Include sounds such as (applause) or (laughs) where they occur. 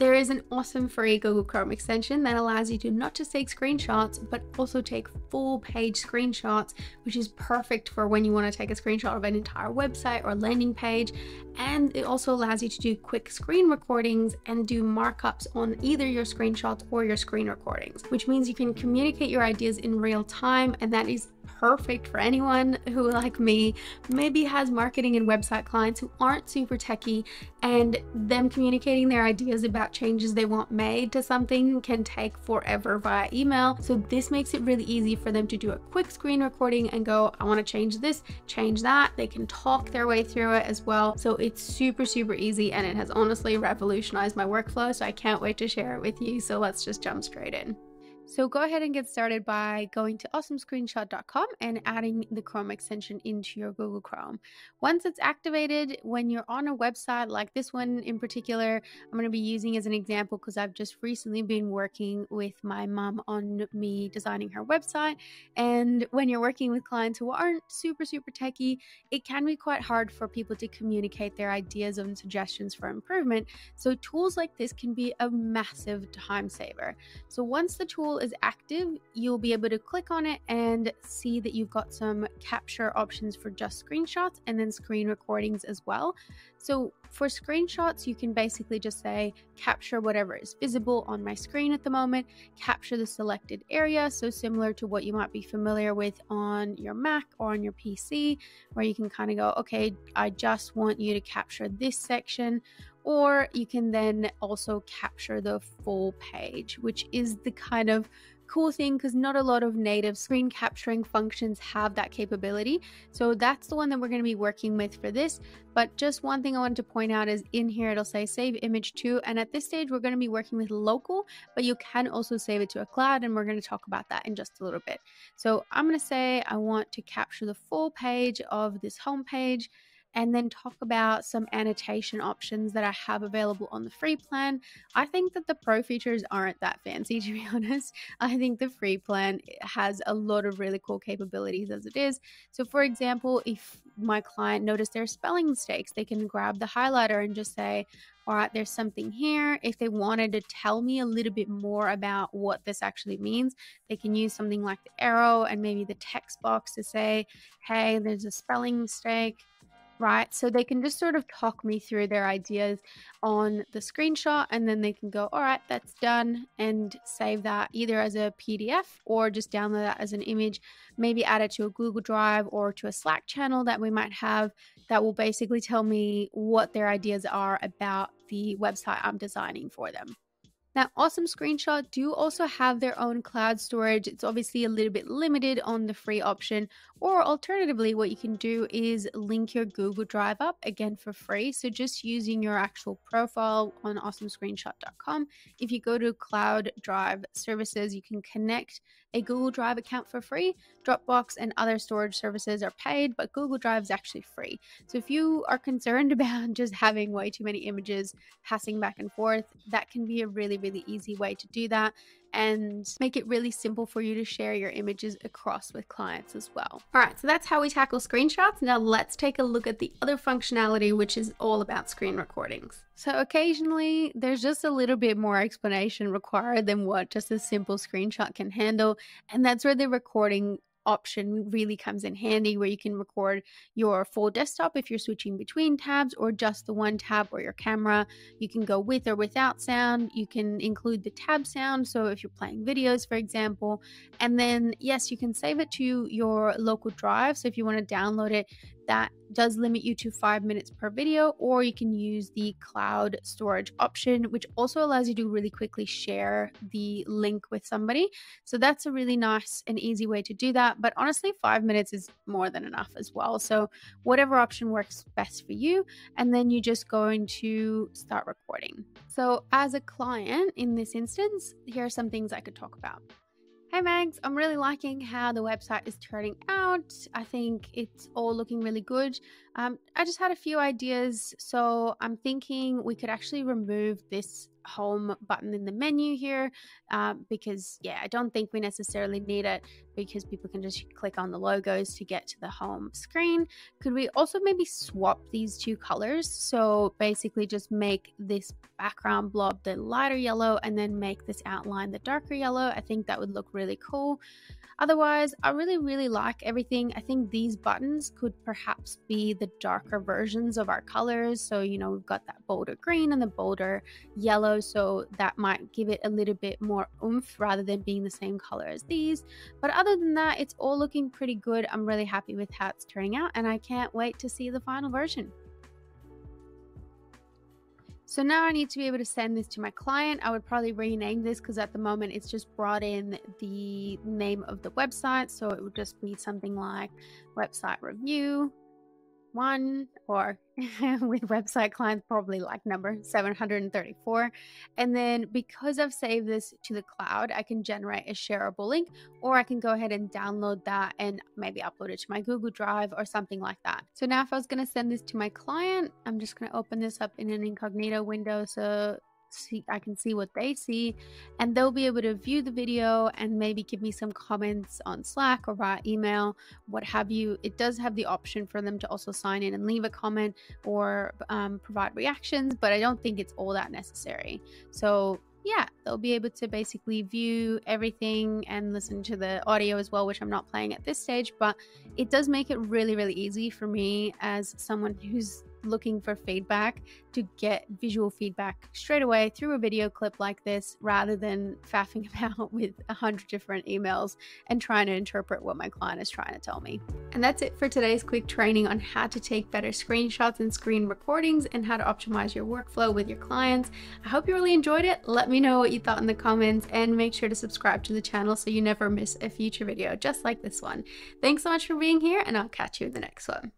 There is an awesome free Google Chrome extension that allows you to not just take screenshots, but also take full page screenshots, which is perfect for when you want to take a screenshot of an entire website or landing page. And it also allows you to do quick screen recordings and do markups on either your screenshots or your screen recordings, which means you can communicate your ideas in real time. And that is perfect for anyone who, like me, maybe has marketing and website clients who aren't super techy and them communicating their ideas about changes they want made to something can take forever via email. So, this makes it really easy for them to do a quick screen recording and go, I want to change this, change that. They can talk their way through it as well. So, it's super, super easy and it has honestly revolutionized my workflow. So, I can't wait to share it with you. So, let's just jump straight in. So go ahead and get started by going to awesomescreenshot.com and mm-hmm. adding the Chrome extension into your Google Chrome. Once it's activated, when you're on a website like this one in particular, I'm going to be using as an example because I've just recently been working with my mom on me designing her website. And when you're working with clients who aren't super, super techy, it can be quite hard for people to communicate their ideas and suggestions for improvement. So tools like this can be a massive time saver. So once the tool is active, you'll be able to click on it and see that you've got some capture options for just screenshots and then screen recordings as well. So for screenshots, you can basically just say capture whatever is visible on my screen at the moment, capture the selected area. So similar to what you might be familiar with on your Mac or on your PC, where you can kind of go, okay, I just want you to capture this section or you can then also capture the full page, which is the kind of cool thing because not a lot of native screen capturing functions have that capability. So that's the one that we're going to be working with for this. But just one thing I wanted to point out is in here it'll say save image to, and at this stage we're going to be working with local, but you can also save it to a cloud, and we're going to talk about that in just a little bit. So I'm going to say I want to capture the full page of this home page and then talk about some annotation options that I have available on the free plan. I think that the pro features aren't that fancy, (laughs) to be honest. I think the free plan has a lot of really cool capabilities as it is. So, for example, if my client noticed their spelling mistakes, they can grab the highlighter and just say, all right, there's something here. If they wanted to tell me a little bit more about what this actually means, they can use something like the arrow and maybe the text box to say, hey, there's a spelling mistake right? So they can just sort of talk me through their ideas on the screenshot and then they can go, all right, that's done, and save that either as a PDF or just download that as an image, maybe add it to a Google Drive or to a Slack channel that we might have that will basically tell me what their ideas are about the website I'm designing for them. Now, Awesome Screenshot do also have their own cloud storage. It's obviously a little bit limited on the free option, or alternatively, what you can do is link your Google Drive up again for free. So, just using your actual profile on awesomescreenshot.com, if you go to Cloud Drive Services, you can connect a Google Drive account for free. Dropbox and other storage services are paid, but Google Drive is actually free. So if you are concerned (laughs) about just having way too many images passing back and forth, that can be a really, really easy way to do that and make it really simple for you to share your images across with clients as well. All right, so that's how we tackle screenshots. Now let's take a look at the other functionality, which is all about screen recordings. So occasionally there's just a little bit more explanation required than what just a simple screenshot can handle, and that's where the recording option really comes in handy where you can record your full desktop if you're switching between tabs or just the one tab or your camera. You can go with or without sound. You can include the tab sound. So if you're playing videos, for example, and then yes, you can save it to your local drive. So if you want to download it, that does limit you to five minutes per video, or you can use the cloud storage option, which also allows you to really quickly share the link with somebody. So that's a really nice and easy way to do that. But honestly, five minutes is more than enough as well. So whatever option works best for you, and then you're just going to start recording. So as a client in this instance, here are some things I could talk about. Hey Mags, I'm really liking how the website is turning out. I think it's all looking really good. Um, I just had a few ideas. So I'm thinking we could actually remove this home button in the menu here um, because yeah I don't think we necessarily need it because people can just click on the logos to get to the home screen. Could we also maybe swap these two colors? So basically just make this background blob the lighter yellow and then make this outline the darker yellow. I think that would look really cool Otherwise, I really, really like everything. I think these buttons could perhaps be the darker versions of our colors. So, you know, we've got that bolder green and the bolder yellow. So that might give it a little bit more oomph rather than being the same color as these. But other than that, it's all looking pretty good. I'm really happy with how it's turning out and I can't wait to see the final version. So now I need to be able to send this to my client. I would probably rename this because at the moment it's just brought in the name of the website. So it would just be something like website review one or (laughs) with website clients probably like number 734 and then because i've saved this to the cloud i can generate a shareable link or i can go ahead and download that and maybe upload it to my google drive or something like that. So now if i was going to send this to my client i'm just going to open this up in an incognito window. So see I can see what they see and they'll be able to view the video and maybe give me some comments on Slack or via email what have you it does have the option for them to also sign in and leave a comment or um, provide reactions but I don't think it's all that necessary so yeah, they'll be able to basically view everything and listen to the audio as well, which I'm not playing at this stage. But it does make it really, really easy for me as someone who's looking for feedback to get visual feedback straight away through a video clip like this rather than faffing (laughs) about with a hundred different emails and trying to interpret what my client is trying to tell me. And that's it for today's quick training on how to take better screenshots and screen recordings and how to optimize your workflow with your clients. I hope you really enjoyed it. Let me know what you thought in the comments and make sure to subscribe to the channel so you never miss a future video just like this one. Thanks so much for being here and I'll catch you in the next one.